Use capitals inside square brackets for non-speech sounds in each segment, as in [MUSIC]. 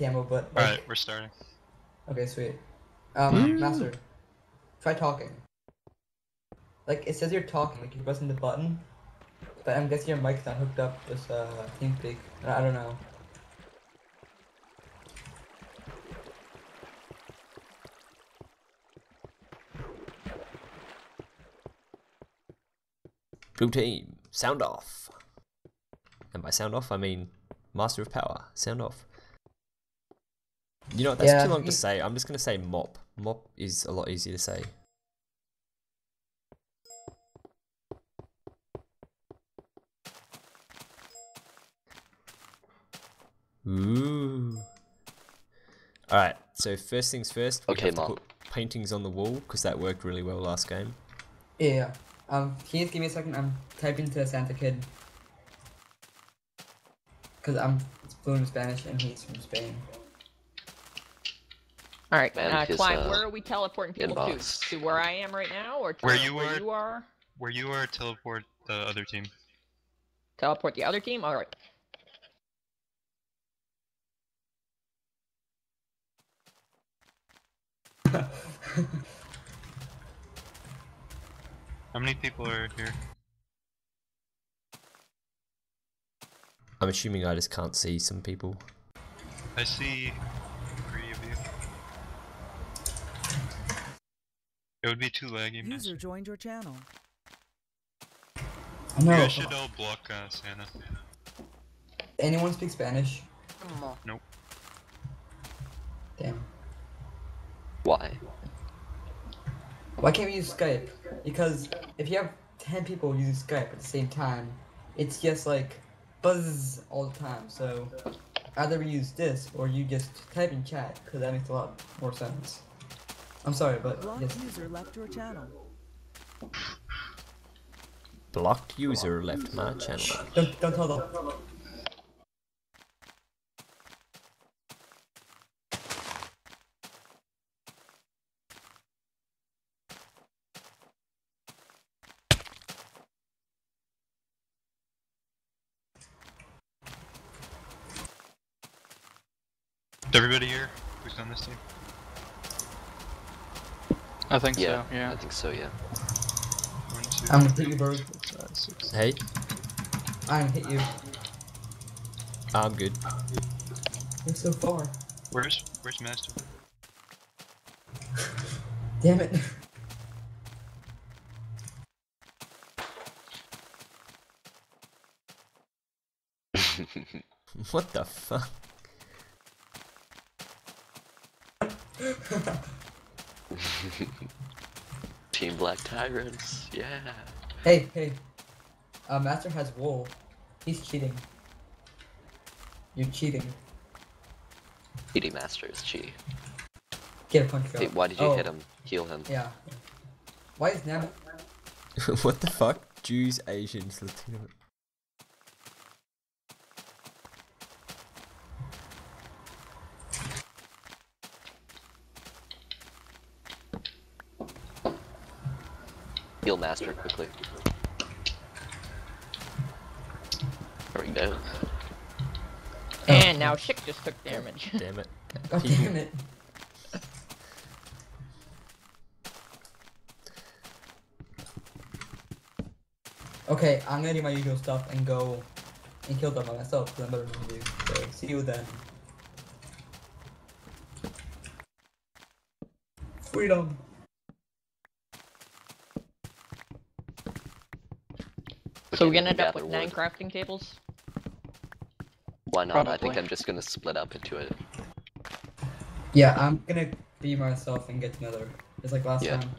ammo, but like, Alright, we're starting. okay, sweet. Um, master, try talking. Like it says you're talking, like you're pressing the button, but I'm guessing your mic's not hooked up with uh TeamSpeak. I I don't know. Blue team, sound off. And by sound off, I mean master of power. Sound off. You know what? That's Yeah, too long he- to say. I'm just gonna say mop. Mop is a lot easier to say. Ooh. All right. So first things first. We Okay, have to mop. put paintings on the wall because that worked really well last game. Yeah, yeah. Um, can you just give me a second? I'm typing to Santa Kid. Cause I'm fluent in Spanish and he's from Spain. All right, Man, uh, his, Clyde, uh, where are we teleporting people inbox. to? To where I am right now, or to Where you where are? you are? Where you are, teleport the other team. Teleport the other team. All right. [LAUGHS] How many people are here? I'm assuming I just can't see some people. I see three of you. It would be too laggy, User Master. joined your channel. I know. You guys should all block uh, Santa. Anyone speak Spanish? Nope. Damn. Why? Why can't we use Skype? Because if you have 10 people using Skype at the same time, it's just like buzz all the time. So either we use this or you just type in chat because that makes a lot more sense. I'm sorry, but Blocked yes. user left your channel. Blocked user left my channel. Don't, don't tell them. Is everybody here? Who's on this team? I think Yeah, so, yeah. I think so. Yeah. One, two, I'm gonna three, hit you, bird. four, five, six. Hey, I'm gonna hit you. I'm good. You're so far. Where's Where's Master? [LAUGHS] Damn it. [LAUGHS] What the fuck? [LAUGHS] [LAUGHS] Team Black Tyrants. Yeah. hey, hey. Uh, Master has wool. He's cheating. You're cheating. PD Masters. Chi. Get a punch Hey, why did you Oh, hit him? Heal him. Yeah. Why is Nam? [LAUGHS] what the fuck? Jews, Asians, Latino. Heal Master quickly. There we go. Oh. And now Shik just took damage. [LAUGHS] Damn it. [LAUGHS] Oh, damn it. Okay, I'm gonna do my usual stuff and go and kill them by myself because I'm better than you. So, see you then. Freedom. So we're gonna end up gather with nine crafting tables. Why not? I think I'm just gonna split up into it. Yeah, I'm gonna be myself and get together. It's like last Yeah. time.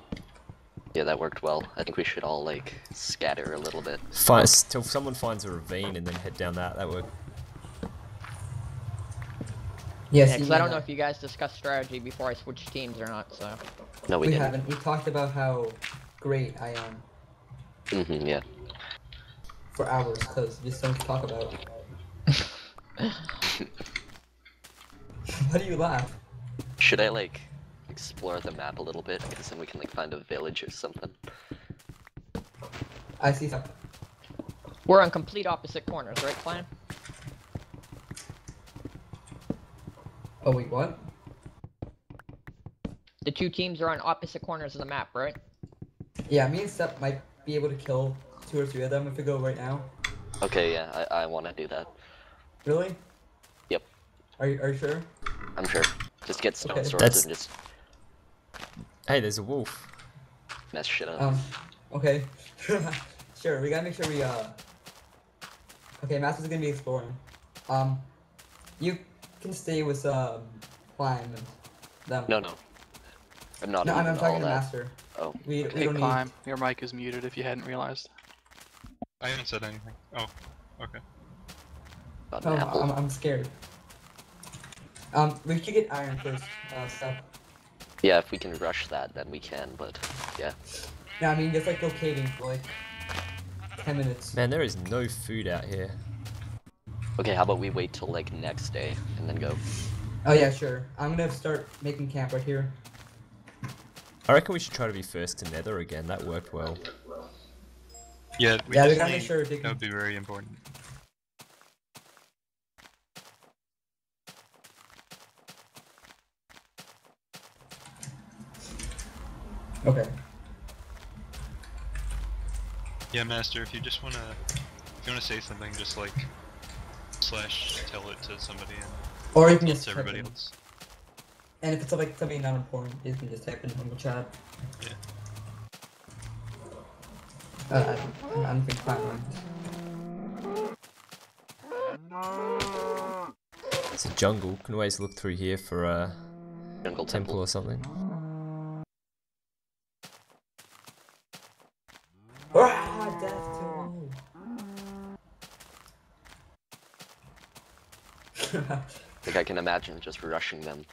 Yeah, that worked well. I think we should all like scatter a little bit. Find, till someone finds a ravine and then head down that. That would. Yes, Yeah, because I don't know if you guys discussed strategy before I switched teams or not. So No, we, we, didn't. haven't. We talked about how great I am Mm-hmm, yeah. For hours because just don't talk about. [LAUGHS] Why do you laugh? Should I like explore the map a little bit? Because then we can like find a village or something. I see something. we're on complete opposite corners, right, Clan? Oh wait, what? The two teams are on opposite corners of the map, right? Yeah, me and Step might be able to kill two or three of them if we go right now. Okay, yeah, I, I want to do that. Really? Yep. Are you, are you sure? I'm sure. Just get stone Okay. swords That's- and just Hey, there's a wolf. mess shit up. Um, okay. [LAUGHS] sure, we gotta make sure we, uh... Okay, Master's gonna be exploring. Um, you can stay with, uh, Climb and them. no, no. I'm not No, I'm, eating talking to that. Master. Oh, We, we Hey, don't need... climb. Your mic is muted if you hadn't realized. I haven't said anything. Oh, okay. got Oh, apple. I'm, I'm scared. Um, we should get iron first, uh, Step. Yeah, if we can rush that, then we can, but yeah. No, I mean, just like go caving for like 10 minutes. Man, there is no food out here. Okay, how about we wait till like next day and then go? Oh yeah, sure. I'm gonna start making camp right here. I reckon we should try to be first to Nether again. That worked well. Yeah, we Yeah, we gotta definitely- make sure that would be very important. Okay. Yeah, Master, if you just wanna, if you wanna say something, just like slash tell it to somebody and Or you can just everybody in. else. And if it's like something not important, you can just type in the chat. Yeah. Uh, I, don't, I don't think fine right. It's a jungle. Can always look through here for a Jungle temple temple. or something. Ah, death to all. Like I can imagine just rushing them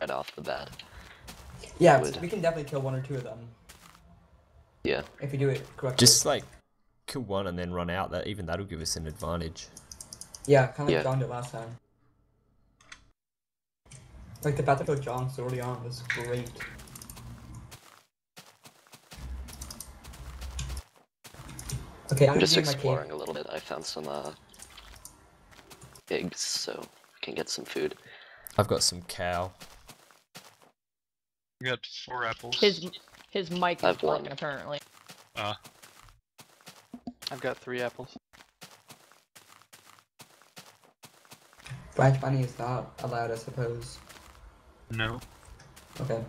right off the bat. yeah, Would. we can definitely kill one or two of them Yeah. if we do it correctly. Just like kill one and then run out. That even that'll give us an advantage. yeah, kind of like Yeah. John did last time. Like the fact that killed John so early on was great. Okay, I'm, I'm just be in my exploring a little bit. I found some uh eggs, so we can get some food. I've got some cow. We got four apples. His his mic is I've won. broken apparently. Uh, I've got three apples. Branch mining is not allowed, I suppose. no. Okay.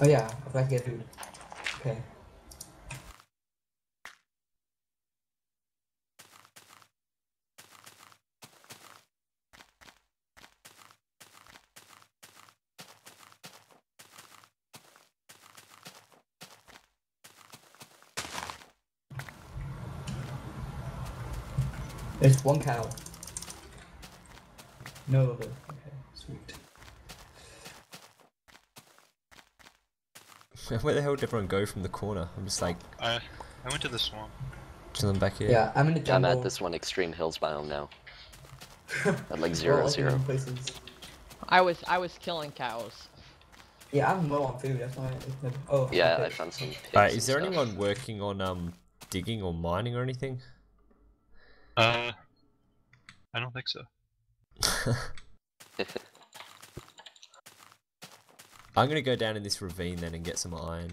Oh yeah, I forgot to get food. Okay. There's one cow. No other. Okay, sweet. [LAUGHS] Where the hell did everyone go from the corner? I'm just like I I went to the swamp. chilling back here. Yeah, I'm in the I'm at this one extreme hills biome now. [LAUGHS] At like We're zero all, like, in zero. Places. I was I was killing cows. Yeah, I'm low on food. That's why. I, oh. Yeah, okay. I found some pigs Alright, is there stuff. anyone working on um digging or mining or anything? Uh, I don't think so. [LAUGHS] I'm gonna go down in this ravine then and get some iron.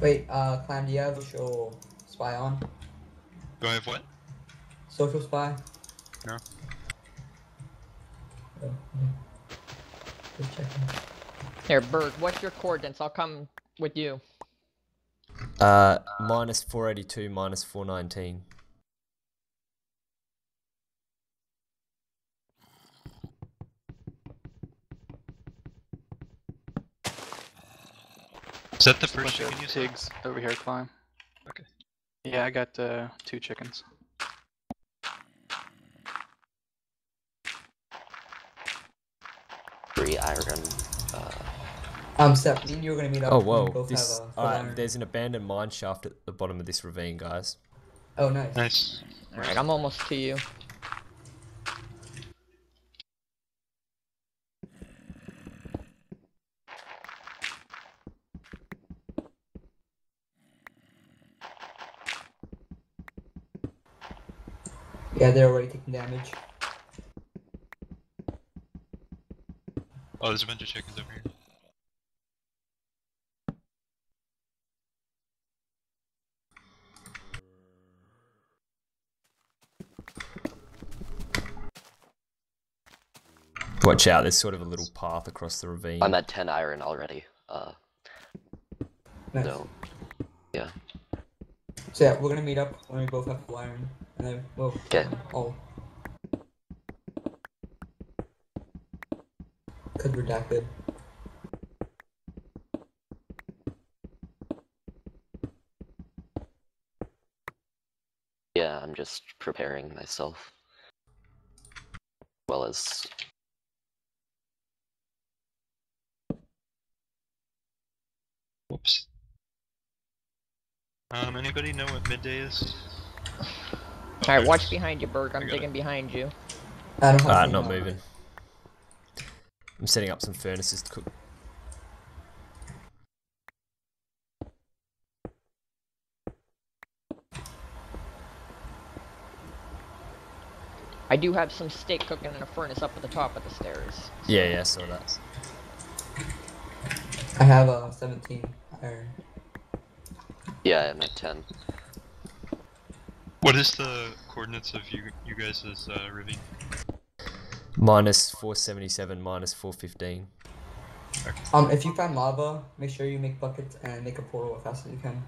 Wait, uh, Clam, do you have social spy on? Do I have what? Social spy? No. Oh, okay. Just checking. Here, Bird, what's your coordinates? I'll come with you. Uh, minus 482, minus 419. Is that the first bunch of chicken you saw? pigs over here, climb. Okay. Yeah, I got uh, two chickens. Three iron. Um, Stephanie, you are going to meet up. Oh, whoa. This, a, uh, there's an abandoned mine shaft at the bottom of this ravine, guys. Oh, nice. Nice. Alright, I'm almost to you. Yeah, they're already taking damage. Oh, there's a bunch of chickens over here. Watch out, there's sort of a little path across the ravine. I'm at 10 iron already. Uh, Nice. no. Yeah. So yeah, we're gonna meet up when we both have full iron, and then we'll Okay. all. Cause we're that good. Yeah, I'm just preparing myself. Well as Whoops. Um, anybody know what midday is? Oh, Alright, watch there's- behind you, Berg. I I'm got digging behind you. I don't have. Ah, any not armor. moving. I'm setting up some furnaces to cook. I do have some steak cooking in a furnace up at the top of the stairs. Yeah, yeah, so that's. I have uh 17 iron. yeah, I'm at 10. What is the coordinates of you you guys' uh, ravine? Minus 477, minus 415. Um, if you find lava, make sure you make buckets and make a portal as fast as you can.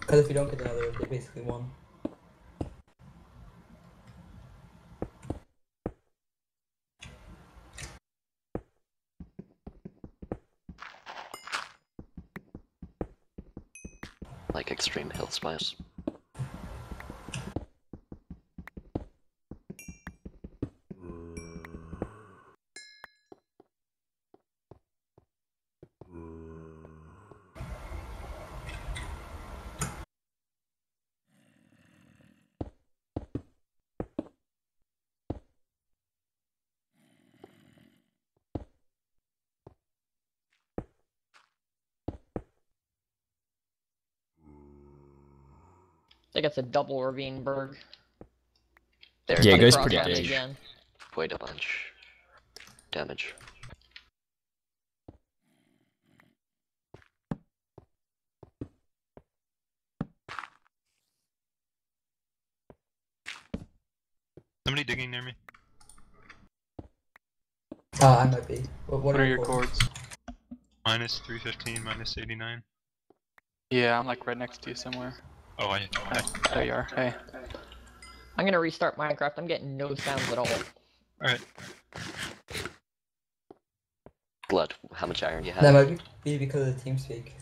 Because if you don't get another, they basically won. Extreme hill smash. I think it's a double ravine, Berg. There, Yeah, it goes pretty on deep. Again. quite a bunch. Damage. Somebody digging near me? Uh, I might be. What, What are your coordinates? cords? Minus 315, minus 89. Yeah, I'm like right next to you somewhere. Oh, I. Hey, I there you are. Hey. I'm gonna restart Minecraft. I'm getting no sounds at all. Alright. Blood, how much iron do you That might be because of the TeamSpeak.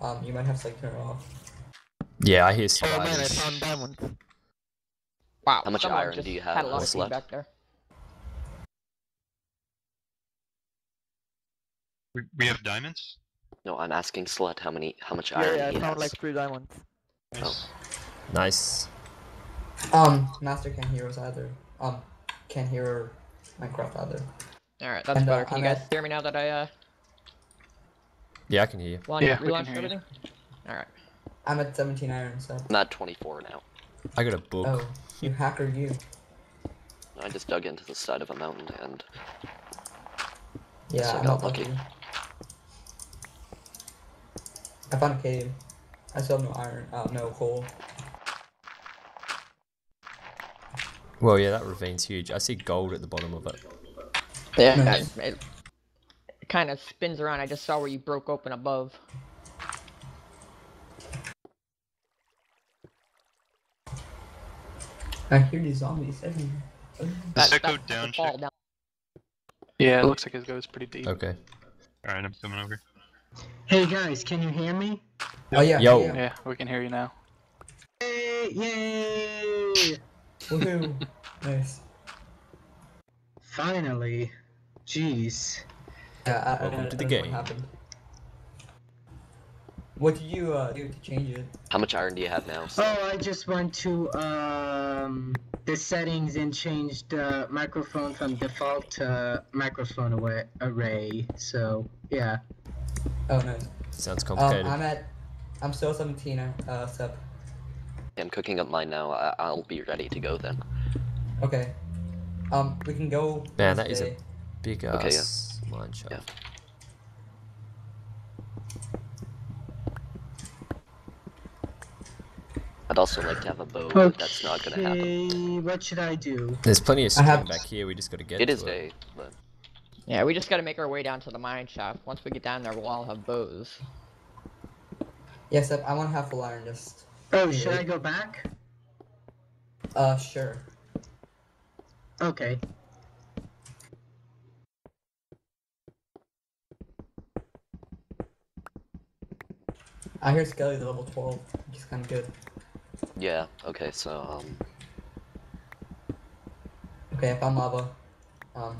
Um, you might have to like turn it off. Yeah, I hear Oh man, I spiders. found diamonds. Wow. How much iron just do you have Had a lot of left? feedback there. We, we have diamonds? No, I'm asking Slut how many, how much Yeah, iron yeah, I he found like three diamonds. Nice. Nice. Um, Master can't hear us either. Um, can't hear Minecraft either. Alright, that's And, uh, better. Can you I'm guys at- hear me now that I uh Yeah, I can hear you. launched, Yeah, we can hear everything? Alright. I'm at 17 iron, so. I'm at 24 now. I got a book. Oh, you hacker, you. I just dug into the side of a mountain and Yeah, So I'm got not lucky. lucky. I found a cave. I still have no iron. Uh, no coal. Well, yeah, that ravine's huge. I see gold at the bottom of it. Yeah, Nice. it, it kind of spins around. I just saw where you broke open above. I hear these zombies everywhere. Does that go down, fall down. Yeah, it looks like it goes pretty deep. Okay. Alright, I'm coming over. Hey guys, can you hear me? Oh yeah. Yo. Yeah. Yeah, we can hear you now. Yay! Yay! Woohoo! [LAUGHS] nice. Finally. Jeez. Yeah, I, I, Welcome I to the don't what happened. What did you uh, do to change it? how much iron do you have now? Slut? Oh, I just went to um the settings and changed uh, microphone from default to microphone array. So yeah. Oh nice. Sounds Um, complicated. I'm at I'm still 17. Uh, Sep. I'm cooking up mine now. I- I'll be ready to go then. Okay. Um, we can go. Man, that is a Wednesday. big Okay, yeah. ass mine shaft. Yeah. I'd also like to have a bow, but that's not gonna happen. Okay, what should I do? There's plenty of I string have- back here. We just got to get. It to is day, but Yeah, we just gotta make our way down to the mine shaft. Once we get down there, we'll all have bows. Yeah, Sep. I want to have full iron just. Oh, should I go back? Uh, sure. Okay. I hear Skelly's level 12, which is kind of good. yeah. Okay, so um, Okay, I found lava. Um,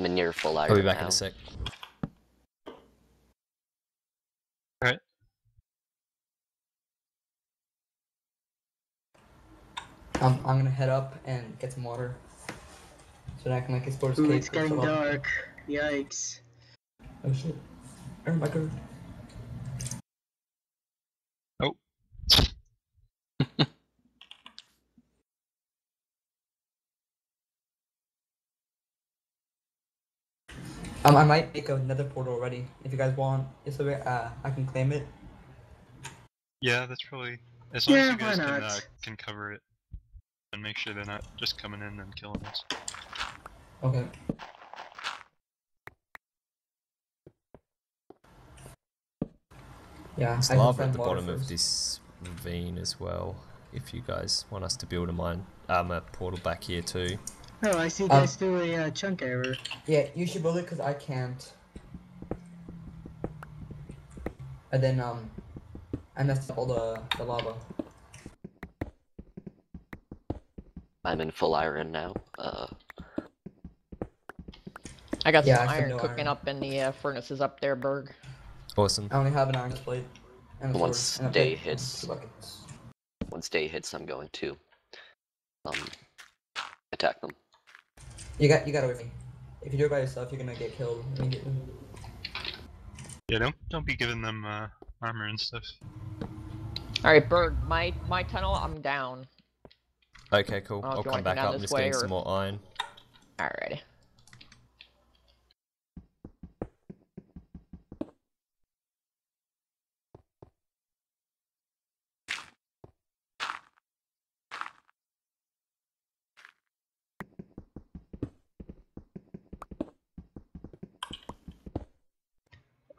I'm in near full iron I'll be back now. in a sec. I'm, I'm gonna head up and get some water. So that I can like explore this Ooh, cave. it's getting dark. Yikes. Oh shit. Oh Um, I might make another portal already. If you guys want, it's so uh, I can claim it. Yeah, that's probably as long as Yeah, you guys why can not? uh, can cover it and make sure they're not just coming in and killing us. Okay. Yeah, There's I can lava at the water bottom of this ravine as well. If you guys want us to build a mine, um, a portal back here too. [LAUGHS] Oh, I see you Um, do a uh, chunk error. Yeah, you should build it because I can't. And then um, I messed up all the the lava. I'm in full iron now. Uh, I got Yeah, some I iron no cooking iron. up in the uh, furnaces up there, Berg. Awesome. I only have an iron plate. And Once sword, and day plate, hits- once day hits, I'm going to um attack them. You got you got it with me. If you do it by yourself, you're gonna get killed immediately. Yeah, don't don't be giving them uh, armor and stuff. All right, Berg, my my tunnel, I'm down. Okay, cool. If I'll come back up. I'm this just getting or- some more iron. Alrighty.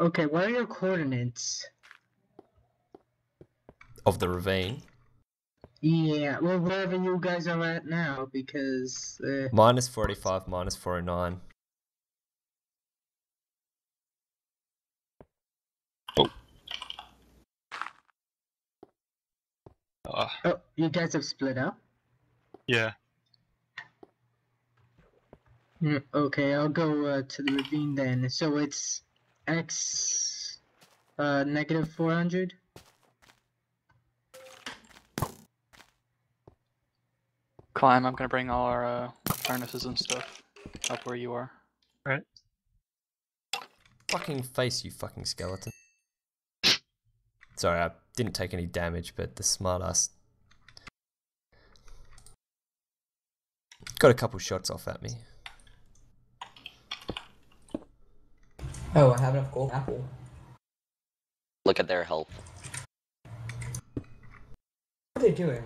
Okay, what are your coordinates? Of the ravine, Yeah, well, wherever you guys are at now, because uh, minus 45, minus 409. Uh, oh, you guys have split up. yeah, Mm, okay, I'll go uh, to the ravine then. So it's x uh, negative four hundred. Climb, I'm gonna bring all our uh, furnaces and stuff up where you are. Right. Fucking face, you fucking skeleton. Sorry, I didn't take any damage, but the smartass got a couple shots off at me. Oh, I have enough gold apple. Look at their health. What are they doing?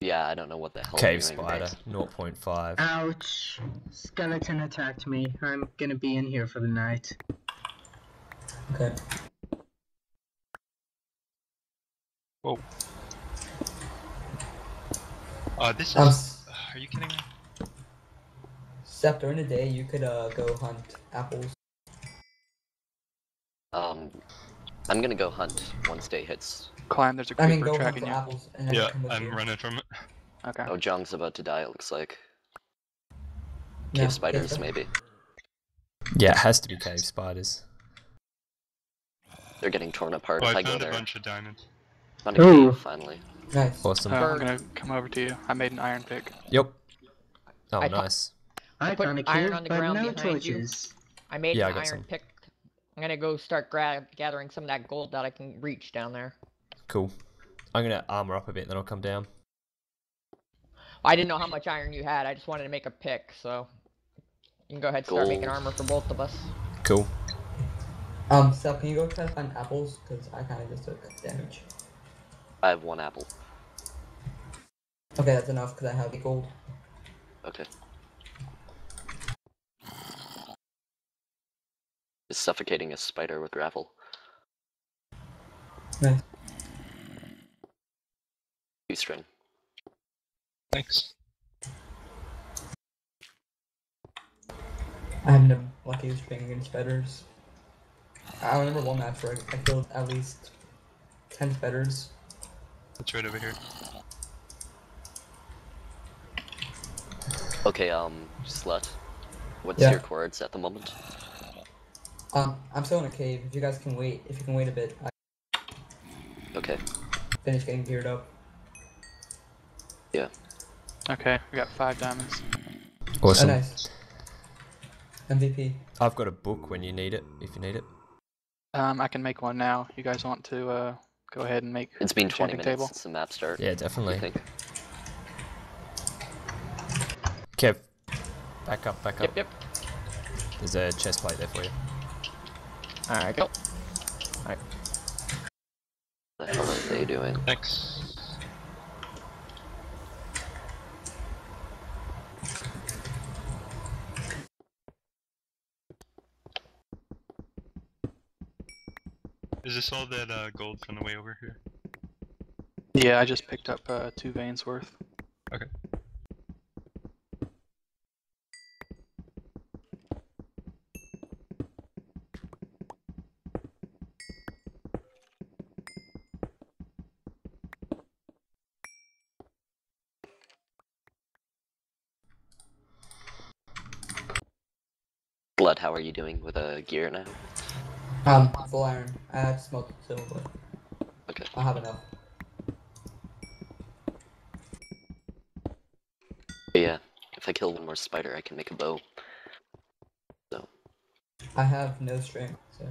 Yeah, I don't know what the hell. Cave they're doing, spider, 0.5. Ouch! Skeleton attacked me. I'm gonna be in here for the night. Okay. Whoa. Uh, this is. Um, are you kidding me? Steph, during the day, you could uh go hunt apples. Um, I'm gonna go hunt once day hits. Climb, there's a I mean, creeper go hunt tracking you. apples and then Yeah, I'm you. running from it. Okay. Oh, Jong's about to die. It looks like No, cave spiders, yes, maybe. Yeah, it has to be cave spiders. They're getting torn apart. Oh, if I I go found a bunch of diamonds. found a Ooh. cave finally. Nice. Awesome. Uh, I'm gonna come over to you. I made an iron pick. Yep. Oh, I nice. I put iron on the ground no behind you. I made Yeah, an got iron some. pick. I'm gonna go start gra- gathering some of that gold that I can reach down there. Cool. I'm gonna armor up a bit, then I'll come down. I didn't know how much iron you had. I just wanted to make a pick, so you can go ahead and start making armor for both of us. Cool. Um, Sal, can you go try to find apples? Because I kind of just took damage. I have one apple. Okay, that's enough because I have the gold. Okay. Is suffocating a spider with gravel. Nice. Two string. Thanks. I have no lucky string against spiders. I remember one match where I killed at least 10 spiders. That's right over here. Okay, um, slut. What's Yeah. your chords at the moment? Um, I'm still in a cave. If you guys can wait, if you can wait a bit, I Okay. finish getting geared up. Yeah. Okay, we got five diamonds. Awesome. Oh, nice. MVP. I've got a book when you need it, if you need it. Um, I can make one now. You guys want to uh, go ahead and make It's been 20 minutes table? since the map start. Yeah, I definitely. think. Kev, back up, back up. Yep, yep. There's a chest plate there for you. Alright, go. Alright. What The hell are they doing? Thanks. Is this all that uh, gold from the way over here? Yeah, I just picked up uh, two veins worth. Blood, how are you doing with a gear now? Um, full iron. I have smelted silver, but Okay. I'll have enough. But yeah, if I kill one more spider, I can make a bow. So, I have no strength, so.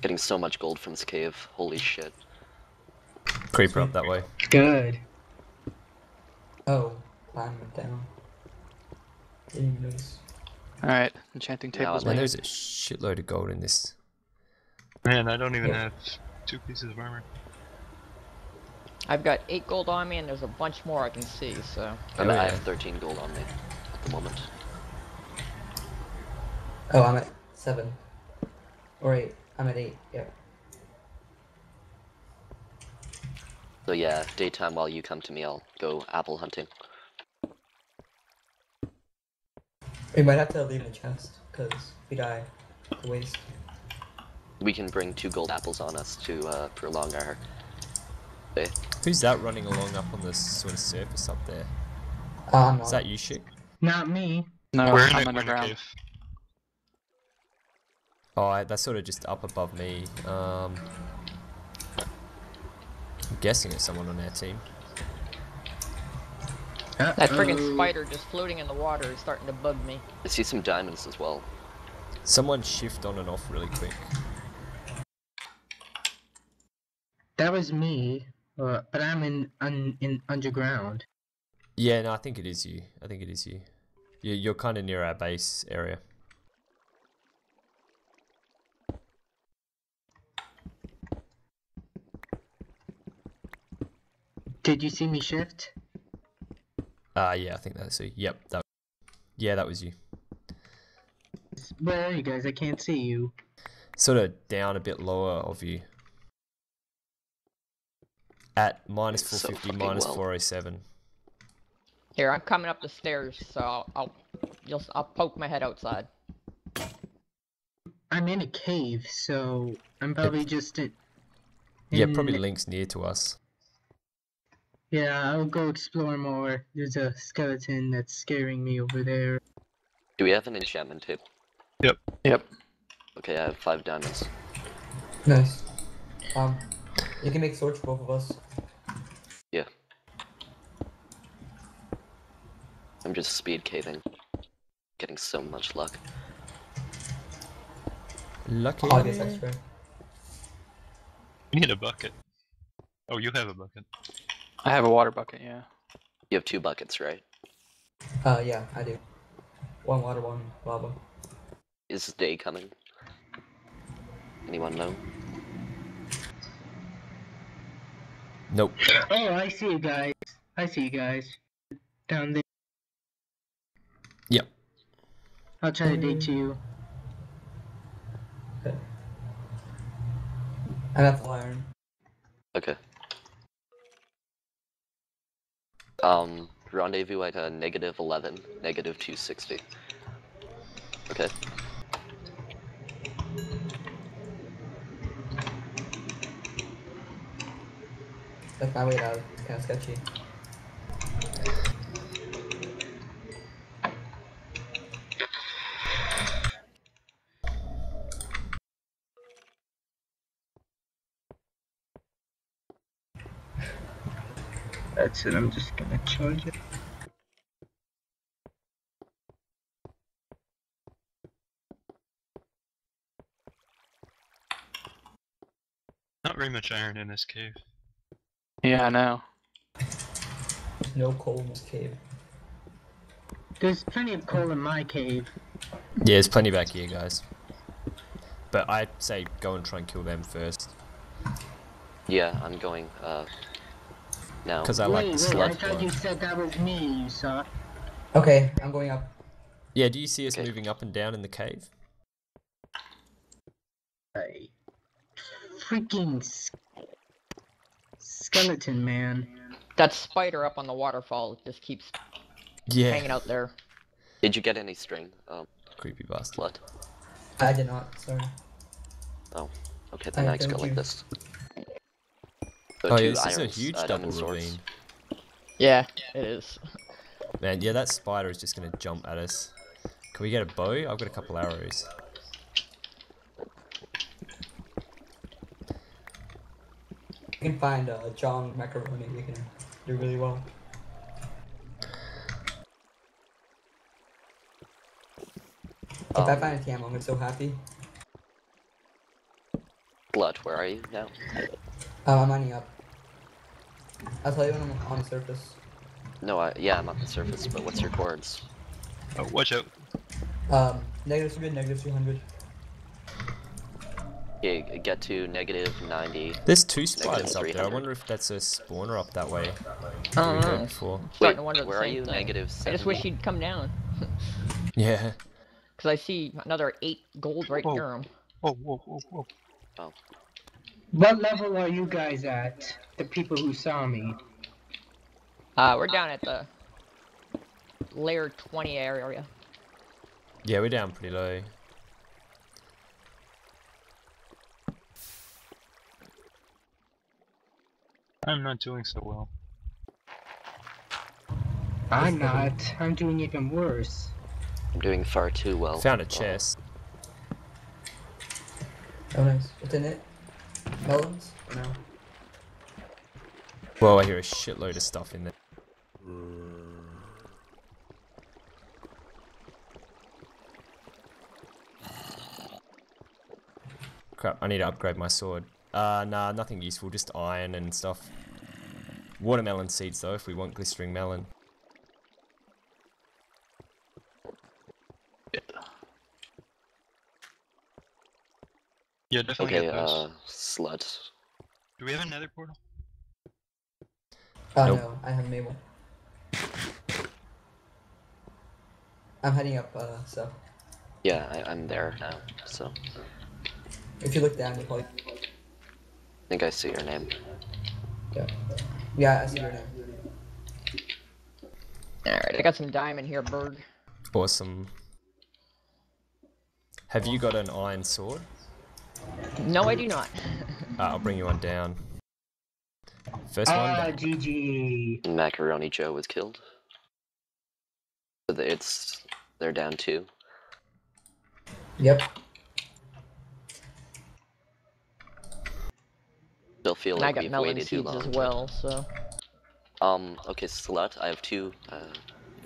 getting so much gold from this cave. Holy shit. Creeper up that way. Good. Oh, I'm down. Didn't even notice. Alright, enchanting Yeah, table's was Man, there's a shitload of gold in this. Man, I don't even Yeah. have two pieces of armor. I've got eight gold on me, and there's a bunch more I can see. So I'm Oh, I have 13 gold on me at the moment. Oh, I'm at seven. Or eight. I'm at eight, yeah. So yeah, daytime while you come to me, I'll go apple hunting. We might have to leave the chest, because if we die, it's a waste. We can bring two gold apples on us to uh, prolong our day. Who's that running along up on the sort of surface up there? Uh, Is that you, Chick? Not me. No, we're in, I'm in underground. cave. Oh, that's sort of just up above me. Um, I'm guessing it's someone on our team. That friggin' spider just floating in the water is starting to bug me. I see some diamonds as well. Someone shift on and off really quick. That was me, uh, but I'm in, un, in underground. Yeah, no, I think it is you. I think it is you. you you're kind of near our base area. Did you see me shift? Ah, yeah, I think that's you. Yep, that. Yeah, that was you. Where are you guys? I can't see you. Sort of down a bit lower of you. At minus So 450, fucking minus well. 407. Here, I'm coming up the stairs, so I'll, I'll you'll s- I'll poke my head outside. I'm in a cave, so I'm probably just in. Yeah, probably links near to us. Yeah, I'll go explore more. There's a skeleton that's scaring me over there. Do we have an enchantment table? Yep. Yep. Okay, I have five diamonds. Nice. Um, you can make swords for both of us. Yeah. I'm just speed caving. Getting so much luck. Lucky. Hog is extra. You need a bucket. Oh, you have a bucket. I have a water bucket, yeah. You have two buckets, right? Uh, yeah, I do. One water, one lava. Is the day coming? Anyone know? Nope. Oh, I see you guys. I see you guys. Down there. Yep. I'll try to date you. I'm at full iron. Okay. Um, rendezvous at a negative 11, negative 260. Okay. That's my way out. It's kind of sketchy. That's it. I'm just gonna charge it. Not very much iron in this cave. Yeah, I know. No coal in this cave. There's plenty of coal in my cave. Yeah, there's plenty back here, guys. But I say go and try and kill them first. Yeah, I'm going, uh, now. Because I like wait, the wait, I thought you said that was me, you saw. Okay, I'm going up. Yeah, do you see us Okay. moving up and down in the cave? Hey. Freaking skeleton man. That spider up on the waterfall just keeps Yeah. hanging out there. Did you get any string, um, Creepy bastard. blood? I did not, sorry. Oh, okay, then I I just go thank like this. So Oh two yeah, this is a huge uh, double diamond ravine. Yeah, it is. [LAUGHS] Man, yeah, that spider is just gonna jump at us. Can we get a bow? I've got a couple arrows. You can find uh, John Macaroni. We can do really well. If I Um, find a cam, I'm so happy. Blood, where are you now? Um, I'm mining up. I'll tell you when I'm on the surface. No, I, yeah, I'm on the surface, but what's your chords? Oh, watch out. Um, negative 300, negative 200. Okay, get to negative 90. There's two spiders up there. I wonder if that's a spawner up that way. I don't know. before. Starting to wonder where are you? thing. Negative I just wish 70? he'd come down. [LAUGHS] Yeah. Because I see another 8 gold right Whoa. near him. Whoa, whoa, whoa, whoa. What level are you guys at? The people who saw me. Uh, we're down at the layer 20 area. Yeah, we're down pretty low. I'm not doing so well. I'm not. I'm doing even worse. I'm doing far too well. Found a chest. Oh, nice. What's in it? Melons? No. Whoa, I hear a shitload of stuff in there. Crap, I need to upgrade my sword. Uh, nah, nothing useful, just iron and stuff. Watermelon seeds though, if we want glistering melon. Yeah, definitely Okay, get those. uh, slut. Do we have another portal? Oh, Nope. no, I have Mabel. I'm heading up, uh, so. Yeah, I, I'm there now, so. If you look down, you probably. I think I see your name. Yeah. Yeah, I see your name. Alright, I got some diamond here, Berg. Awesome. Have you got an iron sword? No, I do not. Uh, [LAUGHS] I'll bring you one down. First one. Ah, one. GG. Macaroni Joe was killed. So it's they're down two. Yep. Still feel And I like got we've melon waited too seeds long. as well, so. Um. Okay, slut. I have two uh,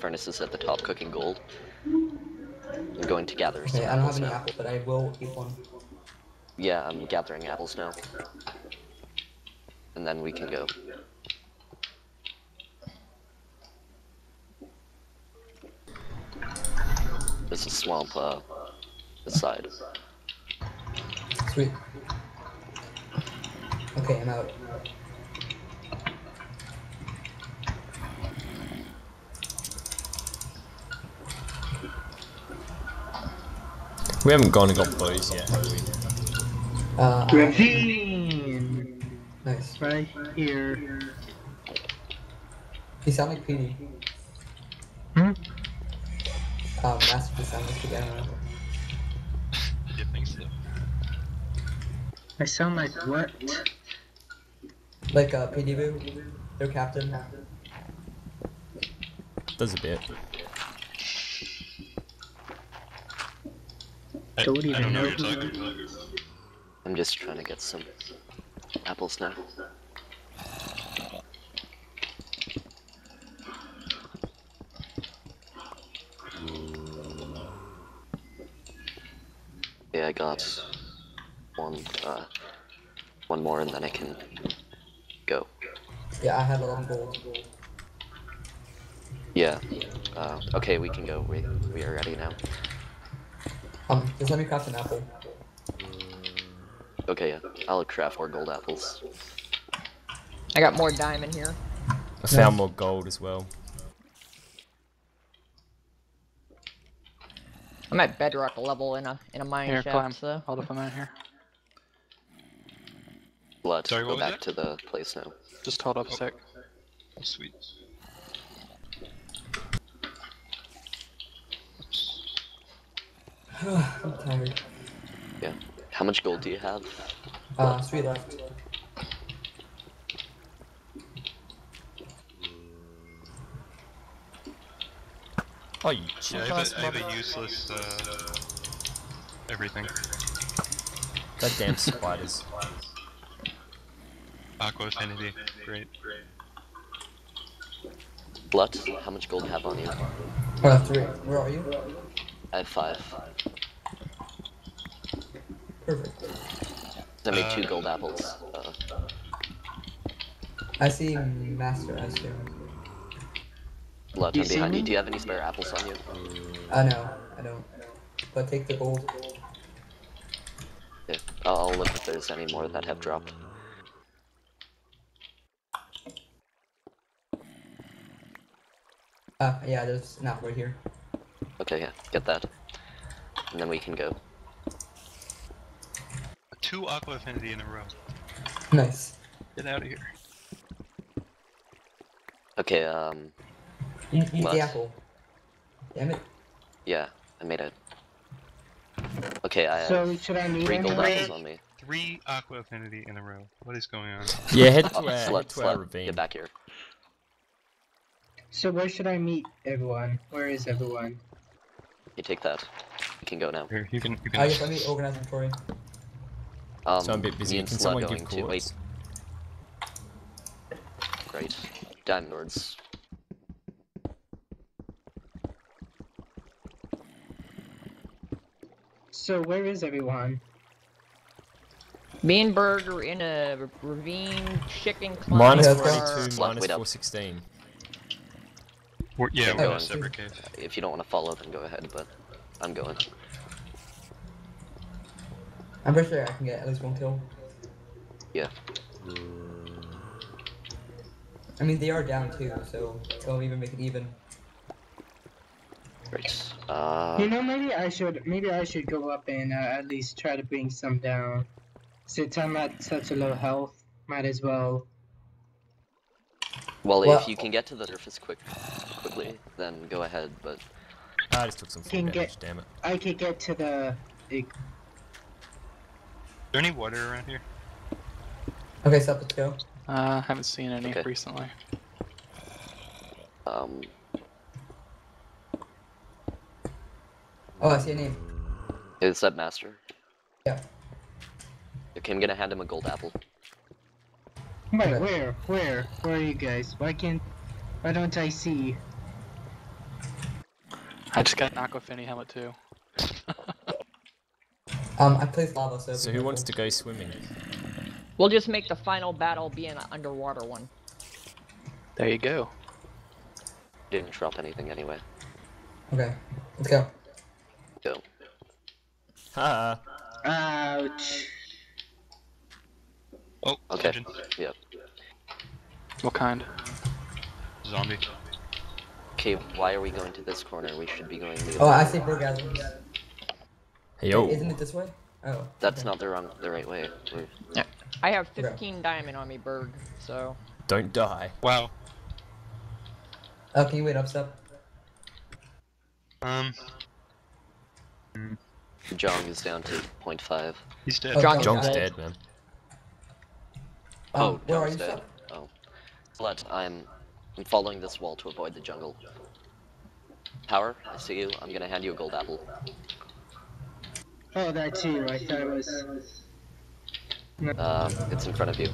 furnaces at the top cooking gold. I'm going to gather some Okay, I don't have apples any apple, but I will eat one. Yeah, I'm gathering apples now. And then we can go. There's a swamp, uh, this side. Sweet. Okay, I'm out. We haven't gone and got bows yet, have we? Uh, Ravine! nice. Right here. You sound like Petey. Hmm? Um, Master just sound like Petey, I don't know. You think so? I sound like what? Like, uh, Petey Boo, their captain. Does a bit. I, Don't I even don't know know what you're talking about. I'm just trying to get some apples now. Yeah, I got one, uh, one more and then I can go. Yeah, I have 11 gold. Yeah. Uh, okay, we can go. We, we are ready now. Um, just let me craft an apple. Okay, yeah. I'll craft more gold apples. I got more diamond here. I found more gold as well. I'm at bedrock level in a in a mine Here, shaft, climb. so Hold up a minute here. Blood, Sorry, go back that? to the place now. Just hold up a sec. Oh, sweet. [SIGHS] I'm tired. Yeah. How much gold do you have? Uh, three left. Oh, you Yeah, cheap I have, a, I have a useless, uh, everything. Goddamn spiders. Aqua affinity, great. Blood, how much gold do you have on you? Uh, three. Where are you? I have five. Perfect. Send me two Uh, gold apples. Uh, I see Master, I assume. Blood, You I'm behind you. Do you have any spare apples on you? Uh, no, I don't. But take the gold. Yeah. I'll, I'll look if there's any more that have dropped. Uh, yeah, there's an apple right here. Okay, yeah. Get that. And then we can go. Two aqua affinity in a row. Nice. Get out of here. Okay, um, You eat the apple. Damn it. yeah. I made it. Okay, I have So should I need three gold any? apples on me. Three aqua affinity in a row. What is going on? Yeah, head to [LAUGHS] Oh, our, head slut, to our slut. ravine. Get back here. So where should I meet everyone? Where is everyone? You take that. You can go now. Here, you can, you can. I guess let me organize inventory. Um, So I'm a bit busy. and Can Slut someone going give to wait. coordinates? Right. Diamond Lords. So where is everyone? me and Berg are in a ravine chicken climb. Minus Yeah, for okay. our- 42, Slut, minus wait up. 416. We're, yeah, we're in go a separate cave. If you don't want to follow, then go ahead, but I'm going. I'm pretty sure I can get at least one kill. Yeah. I mean, they are down too, so it'll even make it even. Right. Uh, You know, maybe I should maybe I should go up and uh, at least try to bring some down. Since I'm at such a low health, might as well. well, Well- if you can get to the surface quick, quickly, then go ahead, but I just took some full Can damage, get- damn it. I could get to the. The- Is there any water around here? Okay, so let's go. Uh, haven't seen any Okay. recently. um, Oh, I see a name. is that Master? Yeah. Okay, I'm gonna hand him a gold apple. Wait, Okay. where, where, where are you guys? Why can't, why don't I see? I just got an Aqua Affinity helmet too. Um, I placed lava, so. So who wants to go swimming? We'll just make the final battle be an underwater one. There you go. Didn't drop anything anyway. Okay, let's go. Go. Haha. Ouch. Oh, Okay. engine. Yep. What kind? Zombie. Okay, why are we going to this corner? We should be going the Oh, I way. see bergasms. Hey yo. Isn't it this way? Oh. That's okay. not the wrong, the right way. We're- I have Okay. 15 diamond on me, Berg. So Don't die. Wow. Oh, can you wait up step? Um, Jong is down to 0.5. he's dead. Oh, John- John's dead. dead, man. Oh, where are you, dead. Step? Oh. But I'm, I'm following this wall to avoid the jungle. Power, I see you. I'm gonna hand you a gold apple. Oh, that too. I thought it was. Um, it's in front of you.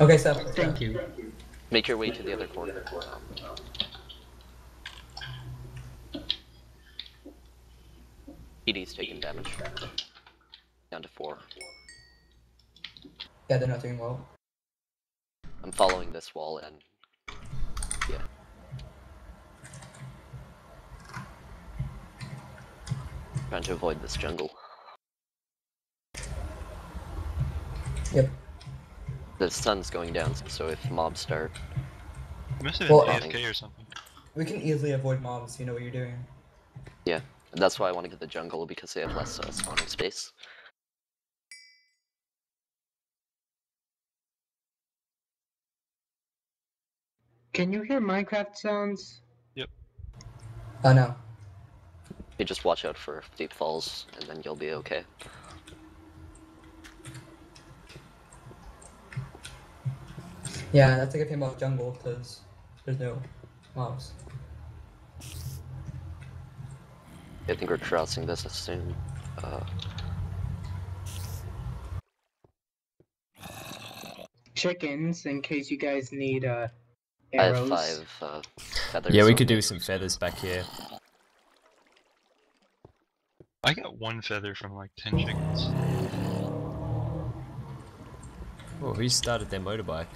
Okay, so. Thank you. Make your way to the other corner. ED's taking damage. Down to four. Yeah, they're not doing well. I'm following this wall and Trying to avoid this jungle. Yep. The sun's going down, so if mobs start, He must have been Well, AFK or something. We can easily avoid mobs. You know what you're doing. yeah. That's why I want to get the jungle because they have less uh, spawning space. Can you hear Minecraft sounds? Yep. Oh no. You just watch out for deep falls, and then you'll be okay. Yeah, that's a good thing about jungle because there's no mobs. I think we're crossing this soon. Uh, Chickens, in case you guys need uh, I have five uh, feathers. Yeah, we could do some feathers back here. I got one feather from like 10 chickens. Oh, who started their motorbike?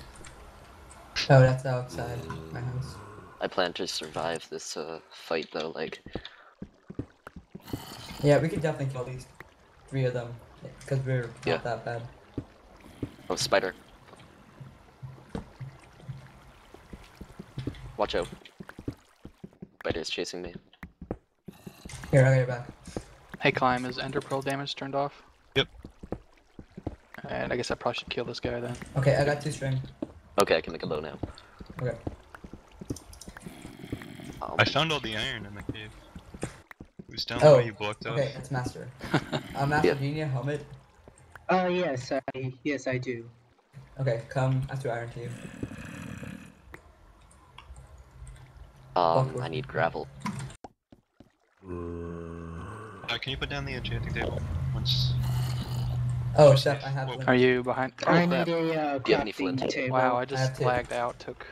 Oh, that's outside my house. I plan to survive this uh, fight though. Like, Yeah, we could definitely kill these three of them because we're Yeah. not that bad. oh, spider. Watch out. Spider's chasing me. Here, I'll get back. Hey, climb. Is Ender Pearl damage turned off? Yep. And I guess I probably should kill this guy then. Okay, I got two string. Okay, I can make a bow now. Okay. Um, I found all the iron in the cave. It was down Oh, the way you blocked off. Okay, that's master. [LAUGHS] Uh, master, Yeah. do you need a helmet? Oh yes, I yes I do. Okay, come I after iron to you. um, Awkward. I need gravel. Can you put down the enchanting table? Once. Oh, Steph, I have. Well. Are you behind? Oh, I need a uh, Do you have any flint? crafting table. Wow, I just two. lagged out. Took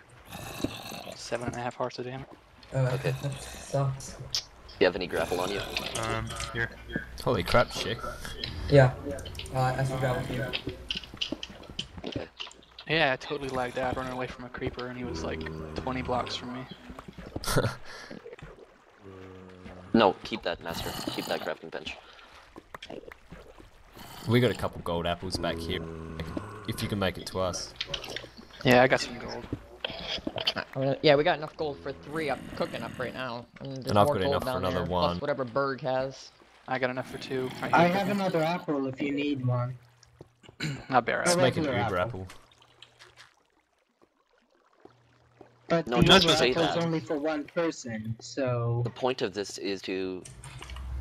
seven and a half hearts of damage. Oh, Okay. [LAUGHS] Sucks. Do you have any gravel on you? Um, here. Holy crap, chick. Yeah. Uh, I should grab with you. Okay. Yeah, I totally lagged out running away from a creeper, and he was like 20 blocks from me. [LAUGHS] No, keep that, master. Keep that crafting bench. we got a couple gold apples back here. If you can make it to us. Yeah, I got some gold. I mean, yeah, we got enough gold for three up cooking up right now. And, there's And I've more got gold enough for down another there, one. Plus whatever Berg has. I got enough for two. Right I have another apple if you need one. Not bear Let's A apple. make an regular uber apple. apple. But No, the don't other say apple's that. only for one person, so The point of this is to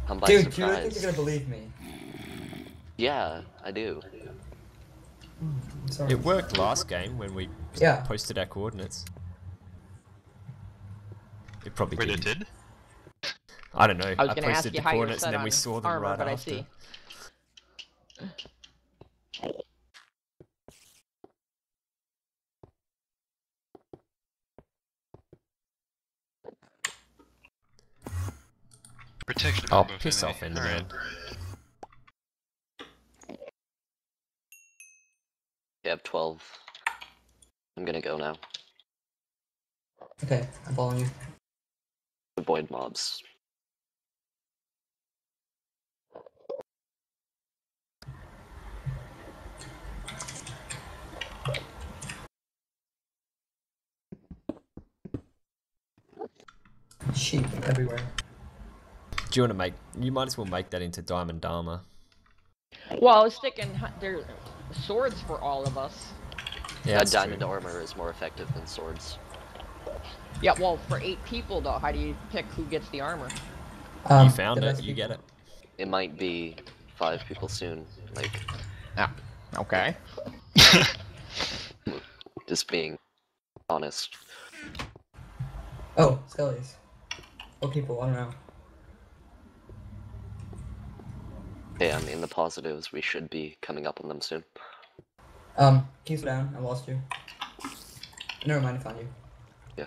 come by Dude, do you think you're gonna believe me? Yeah, I do. Hmm, sorry. It worked last game when we Yeah. posted our coordinates. It probably Wait, did. it did? I don't know. I was I gonna ask posted you the coordinates and then we saw them armor, right but I after. see. Protection. Oh, piss off, Enderman. Right. Yeah, 12. I'm gonna go now. Okay, I'm following you. Avoid mobs. Sheep everywhere. Do you want to make? You might as well make that into diamond armor. Well, I was thinking there swords for all of us. Yeah, Uh, that's diamond true. armor is more effective than swords. Yeah, well, for eight people though, how do you pick who gets the armor? Um, You found it. best You get it. It might be five people soon. Like, ah, Okay. [LAUGHS] just being honest. Oh, skellies. What people? I don't know. Hey, I'm in the positives. We should be coming up on them soon. Um, keep down. I lost you. Never mind, I found you. Yeah.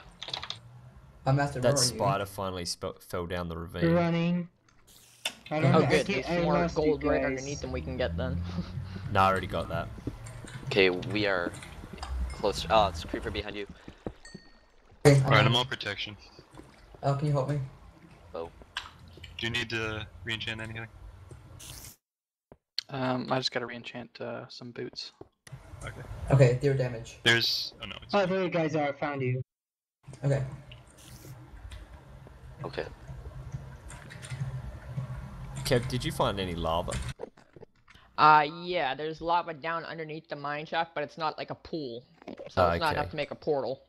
Uh, Master, where That are you? spider finally fell down the ravine. Running. I don't Oh, know. I good. can't- There's more gold right underneath them we can get then. [LAUGHS] No, I already got that. Okay, we are close. Oh, it's a creeper behind you. Okay, Alright, I'm all protection. Oh, can you help me? Oh, Do you need to re-enchant anything? Um, I just gotta reenchant uh, some boots. Okay, Okay, zero damage. There's. Oh no, it's. Oh, there you guys are. I found you. Okay. okay. Kev, did you find any lava? Uh, yeah, there's lava down underneath the mine shaft, but it's not like a pool. So it's not enough to make a portal.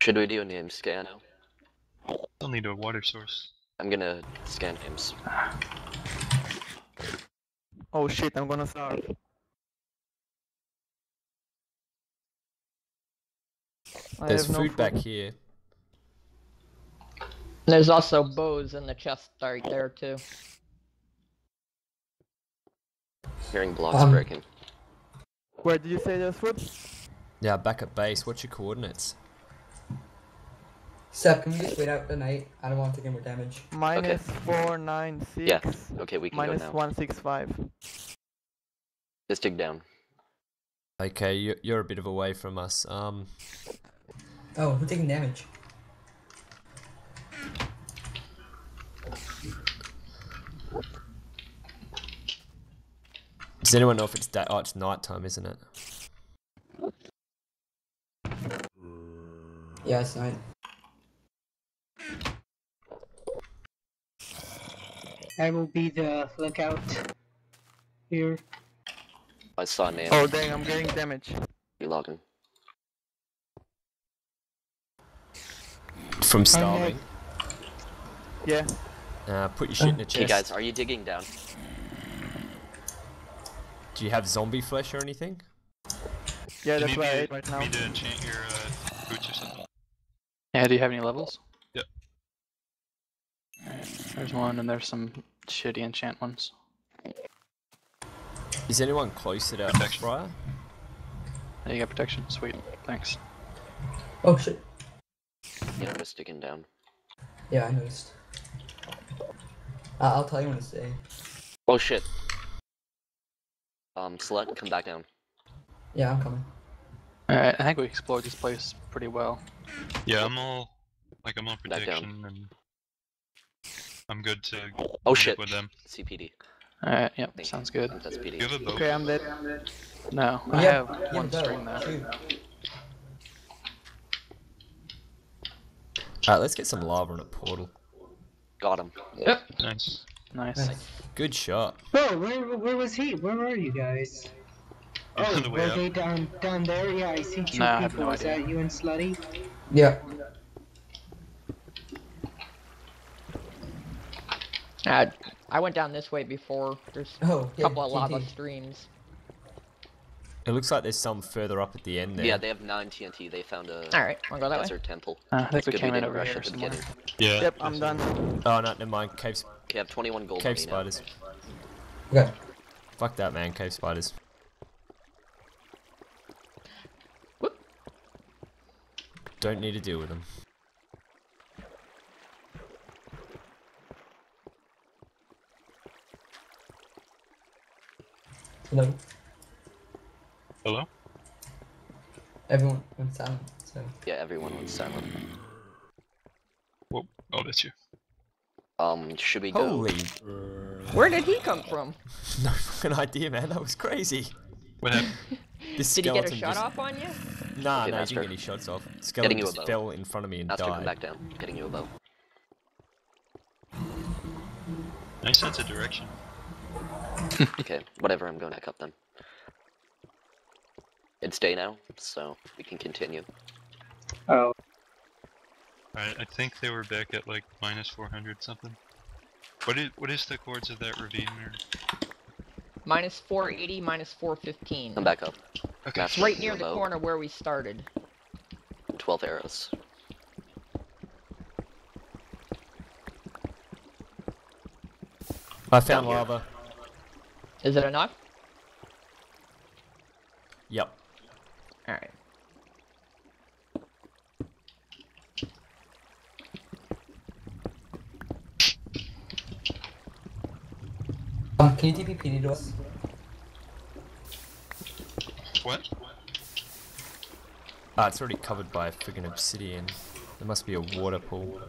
Should we do a name scan now? Still need a water source. I'm gonna scan names. Oh shit, I'm gonna starve. There's have no food back here. There's also bows in the chest right there too. Hearing blocks Um, breaking. Where did you say there's food? Yeah, back at base. What's your coordinates? Seth, can we just wait out the night? I don't want to take any more damage. Okay. Minus four nine six. Yeah, Okay, we can Minus go now. one six five. Just dig down. Okay, you're, you're a bit of a way from us. Um, Oh, who's taking damage? does anyone know if it's day? Oh, it's night time, isn't it? Yeah, it's night. I will be the lookout here. I saw a name. Oh dang, I'm getting damage. You logging. From starving. Yeah. Uh, put your shit in the chest. Hey guys, are you digging down? Do you have zombie flesh or anything? Yeah, that's need why I ate right now. me to enchant your uh, boots or something? Yeah, do you have any levels? Yep. There's one, and there's some shitty enchant ones. Is anyone close to that Protection. Briar? There you got protection. Sweet. Thanks. Oh shit. Yeah, I'm just digging down. Yeah, I noticed. Uh, I'll tell you when to stay. Oh shit. Um, Select, come back down. Yeah, I'm coming. Alright, I think we explored this place pretty well. Yeah, I'm all. Like, I'm all Back down. protection and. I'm good to. Oh work shit. With them. CPD. Alright, yep, Thank sounds you. good. That's Petey. You have a boat? Okay, I'm dead. No, I Yeah, have yeah, one string there. Alright, let's get some lava in a portal. Got him. Yep. Nice. Nice. Nice. Good shot. Oh, where where was he? Where were you guys? Oh, found a were up. they down down there? Yeah, I see two No, people. no Is idea. that you and Slutty? Yeah. Uh, I went down this way before. There's Oh, a yeah, couple of lava TNT. streams. It looks like there's some further up at the end there. Yeah, they have 9 TNT. They found a Alright, wanna go that way? desert temple. Uh, I think we Good came in didn't over rush here at the somewhere. beginning. Yeah. Yep, I'm done. Oh no, never mind. Cave, Okay, I have 21 gold cave money now. spiders. Okay. Fuck that, man. Cave spiders. Whoop. Don't need to deal with them. Hello. Hello? Everyone went silent. So Yeah, everyone was silent. Whoa. Oh, that's you. Um, should we go? Holy. [LAUGHS] Where did he come from? [LAUGHS] No fucking idea, man. That was crazy. What happened? [LAUGHS] This Did he get a shot just... off on you? Nah, Okay, no, he Master. didn't get any shots off. Skeleton you just bow. fell in front of me and Master, come died. back down. Getting you a bow. Nice sense of direction. [LAUGHS] Okay, whatever. I'm going back up then. It's day now, so we can continue. Oh, Alright, I think they were back at like minus 400 something. What is what is the chords of that ravine there? Minus 480, minus 415. Come back up. Okay. Master, It's right near you a the corner where we started. 12 arrows. I found Down here. lava. Is it enough? Yep. Alright. um, can you TP Petey to us? What? Ah, it's already covered by friggin' obsidian. There must be a water pool.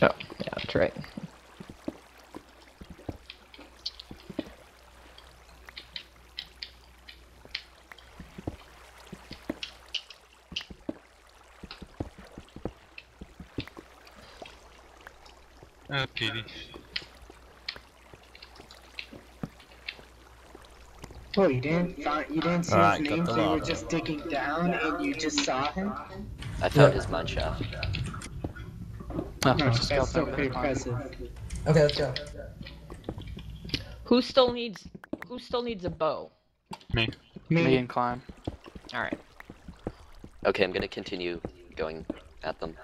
Oh, yeah, that's right. Uh, Petey. Oh, you didn't find, you didn't see Alright, his got name, the so you were just digging down and you just saw him. I found Yeah. his mine shaft. Oh, there's a that's skeleton still pretty impressive. Okay, let's go. Who still needs who still needs a bow? Me. Me Me, and climb. Alright. Okay, I'm gonna continue going at them.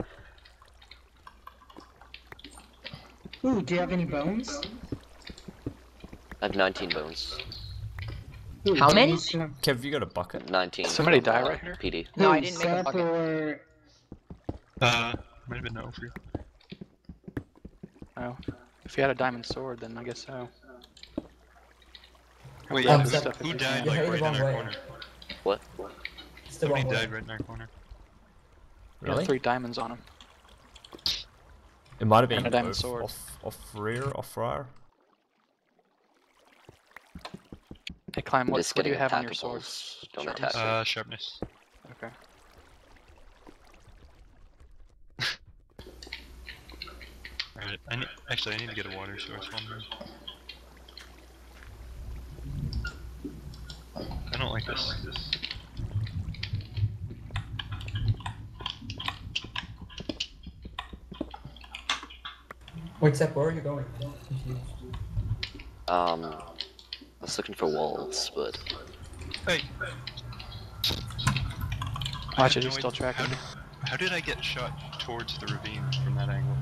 ooh, do you have any bones? I have 19 bones. Ooh, How many? bones, Kev, you got a bucket? 19. Somebody from, die uh, right here? Petey. No, I didn't make a bucket. or Uh, might have been no for you. Oh. If you had a diamond sword, then I guess so. Wait, grab Um, stuff who died like right in wrong our way. corner? What? It's the Somebody died right in our corner. There are Really? three diamonds on him. It might have been And a diamond off, sword. off, off rear, off rear. Hey, climb. What, what do you have on your sword? Don't Sharpness. attack. Uh, sharpness. Okay. [LAUGHS] Alright, I need, actually I need to get a water source one more. I don't like this. Wait, Seth, where are you going? Um, I was looking for walls, but Hey! Watch it, he's no still tracking how, me. How did I get shot towards the ravine from that angle?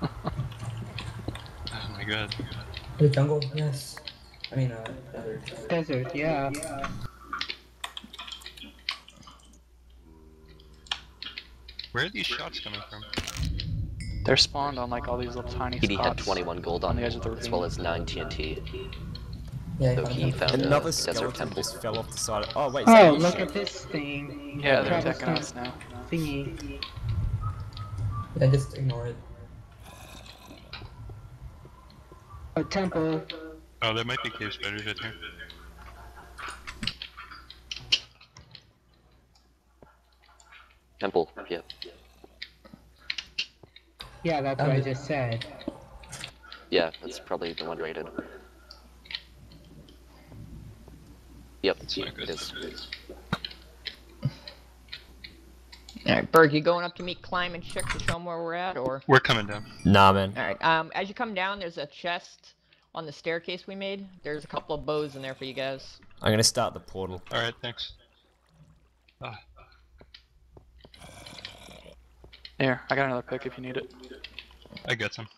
[LAUGHS] oh my god. The jungle? Yes. I mean, uh, other. desert, yeah. Where are these shots coming from? They're spawned on like all these little tiny Petey had spots. 21 gold on on the him, edge of the ravine. as well as 9 TNT. Yeah, So he found found a Another desert skeleton temple. just fell off the side. Of... Oh wait. Oh, look at this thing. Yeah, they're Cobblestone attacking us now. Thingy. Yeah, just ignore it. A temple. Oh, there might be cave spiders right here. Temple, yep. Yeah, that's um, what I just said. Yeah, that's probably the one rated. Yep, That's not good. it is. Alright, Berg, you going up to meet Climb and Chick to show them where we're at, or? We're coming down. Nah, man. Alright, um, as you come down, there's a chest on the staircase we made. There's a couple of bows in there for you guys. I'm gonna start the portal. Alright, thanks. Ah, Here, I got another pick if you need it. I got some.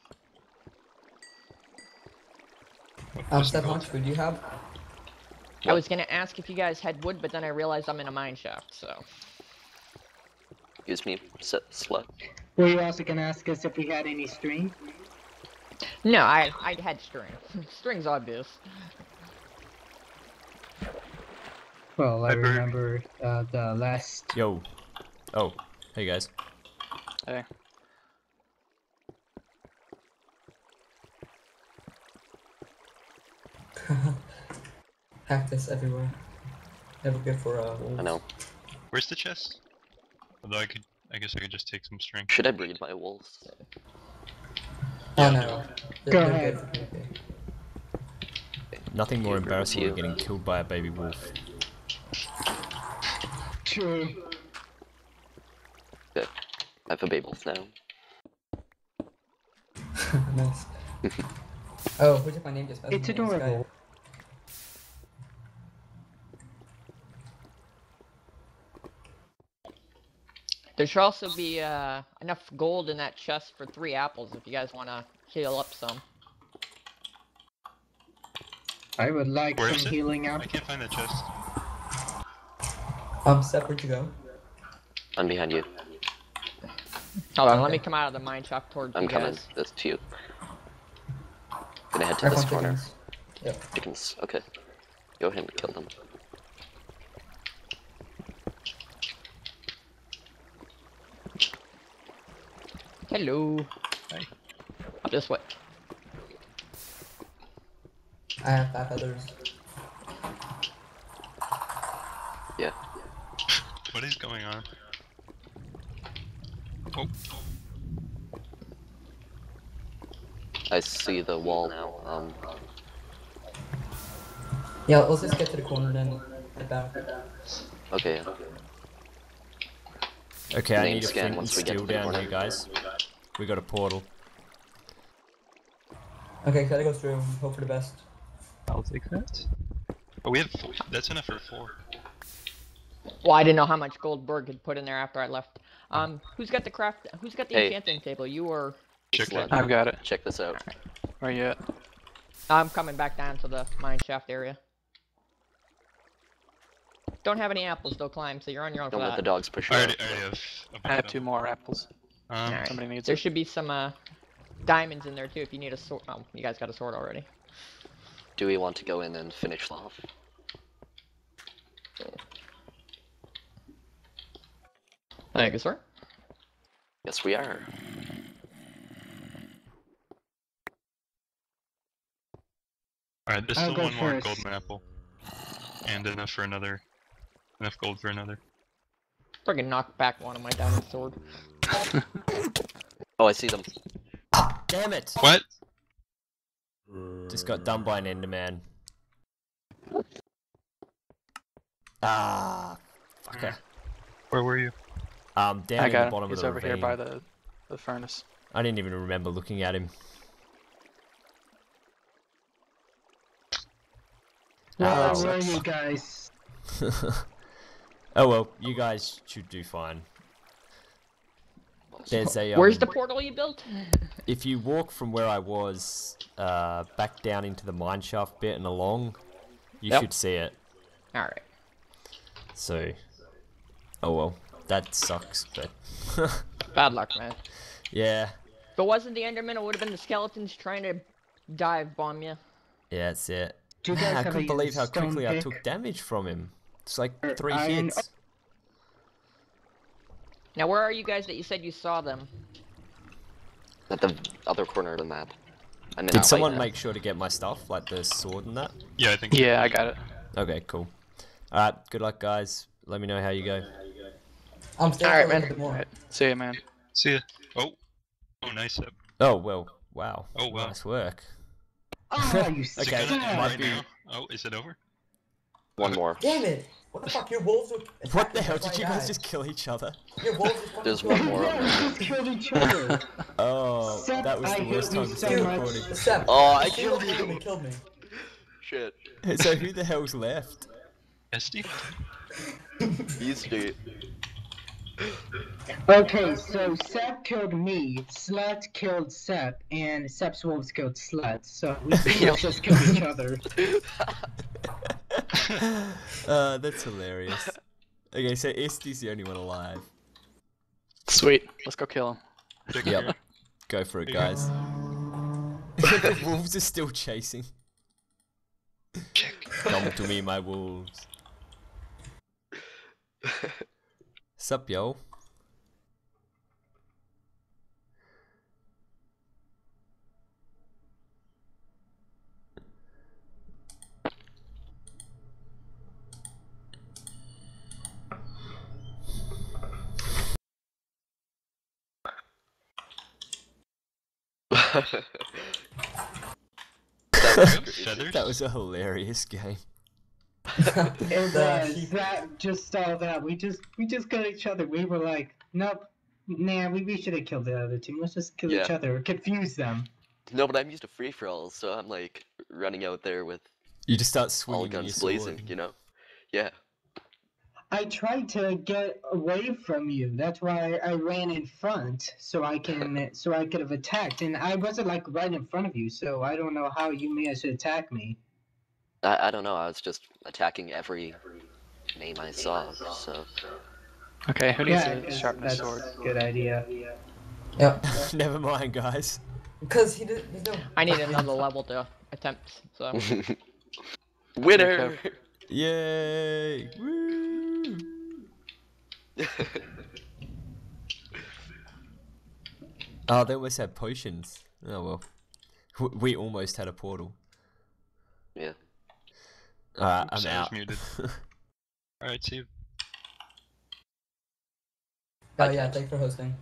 What Um, was the Seth, how gold? much food do you have? I was gonna ask if you guys had wood, but then I realized I'm in a mine shaft, so. Excuse me, s- slut. Were you also gonna ask us if we had any string? No, I I had string. [LAUGHS] String's obvious. Well, I remember uh, the last. Yo. Oh, hey guys. Hey. Cactus everywhere. Never good for uh. Wolves. I know. Where's the chest? Although I could, I guess I could just take some string. Should I breed my wolves? Oh no. They're, Go they're ahead. good for Nothing more You agree with embarrassing than getting killed by a baby wolf. True. I have a baby wolf now. [LAUGHS] nice. [LAUGHS] oh, who took my name just messaged It's me adorable. There should also be uh, enough gold in that chest for three apples if you guys want to heal up some. I would like Where some is it? I can't find that chest. Um, Seth, where'd you go? I'm behind you. Hold on, let me come out of the mine shaft towards I'm you coming. guys. This to you. Gonna head to I this corner. chickens. Yep. Chickens. Okay. Go ahead and kill them. Hello. Hi. Up this way. I have five feathers. Yeah. What is going on? Oh, I see the wall now. Um, Yeah, let's just get to the corner then. Head back. okay. Okay, I need a scan flint and once we get to steel the down corner. here, guys. We got a portal. Okay, gotta go through. Hope for the best. I'll take that. Oh, we have. Four. That's enough for four. Well, I didn't know how much gold Berg had put in there after I left. Um, who's got the craft? Who's got the Hey. enchanting table? You or? Check that. I've got it. Check this out. Where you at? I'm coming back down to the mine shaft area. Don't have any apples though, climb, so you're on your own Don't for let the dogs push you I already, I already have. a I bunch have two them. more apples. Um, Alright. Somebody needs There it. should be some uh, diamonds in there too if you need a sword. Oh, you guys got a sword already. Do we want to go in and finish off? Thank you, sir. Yes, we are. Alright, there's I'll still one more first. golden apple. And enough for another. Enough gold for another. Friggin' knock back one of my diamond sword. [LAUGHS] Oh, I see them. Damn it! What? Just got done by an Enderman. Ah, fucker. Where were you? Um, down I in got the him. bottom He's of the over here by the the furnace. I didn't even remember looking at him. Where Ah, were sucks. you guys? [LAUGHS] oh well, you guys should do fine. There's a um, Where's the portal you built? if you walk from where I was uh, back down into the mine shaft bit and along, you Yep. should see it. Alright. So, oh well, that sucks, but [LAUGHS] Bad luck, man. yeah, If it wasn't the Enderman, it would have been the skeletons trying to dive bomb you. yeah, that's it. Do you guys [LAUGHS] I couldn't believe how stone quickly I took damage from him. It's like Or three iron- hits. Now, where are you guys that you said you saw them? At the other corner of the map. I'm Did someone make sure to get my stuff, like the sword and that? Yeah, I think. Yeah, I got it. Okay, cool. Alright, good luck, guys. Let me know how you go. I'm staying Alright, man. more. Alright. See ya, man. See ya. Oh. Oh, nice. Up. Oh, well, wow. Oh, wow. Nice work. Ah, you Is it Okay, gonna end might right be- now? Oh, is it over? One more. Damn it! What the fuck? Your wolves were. What the hell? Did you I guys just kill each other? Your wolves just fucking There's one more. Yeah, just killed each other. [LAUGHS] Oh, Seth, that was the hate worst you time to start recording. Seth, Oh, I a single killed you. enemy killed me. Shit. So who the hell's left? SD? [LAUGHS] Easy. Okay, so Seth killed me, Slut killed Seth, and Sep's wolves killed Slut. So we pretty [LAUGHS] just killed each other. [LAUGHS] uh, that's hilarious. Okay, so Esty's the only one alive. Sweet. Let's go kill him. Check Yep. here. Go for it, Yeah. guys. [LAUGHS] the wolves are still chasing. Come to me, my wolves. [LAUGHS] Sup, yo? That was great. Feathers? That was a hilarious game. [LAUGHS] And The uh, that just saw that. We just we just killed each other. We were like, nope, nah, we, we should have killed the other team. Let's just kill each other confuse them. No, but I'm used to free for all, so I'm like running out there with You just start swinging all your guns sword. blazing, you know? Yeah. I tried to get away from you. That's why I ran in front so I can so I could have attacked. And I wasn't like right in front of you, so I don't know how you managed to attack me. I, I don't know, I was just attacking every name I saw, so. Okay, who needs Yeah, to 'cause sharpen a that's sword? a good idea. Yep. [LAUGHS] Never mind, guys. Because he did. There's no. I need another level to attempt. So [LAUGHS] Winner! Yay! Woo! [LAUGHS] Oh, they almost had potions. Oh well. W- We almost had a portal. yeah. Alright, I'm I out. muted. [LAUGHS] Alright, see you. Oh yeah, thanks for hosting.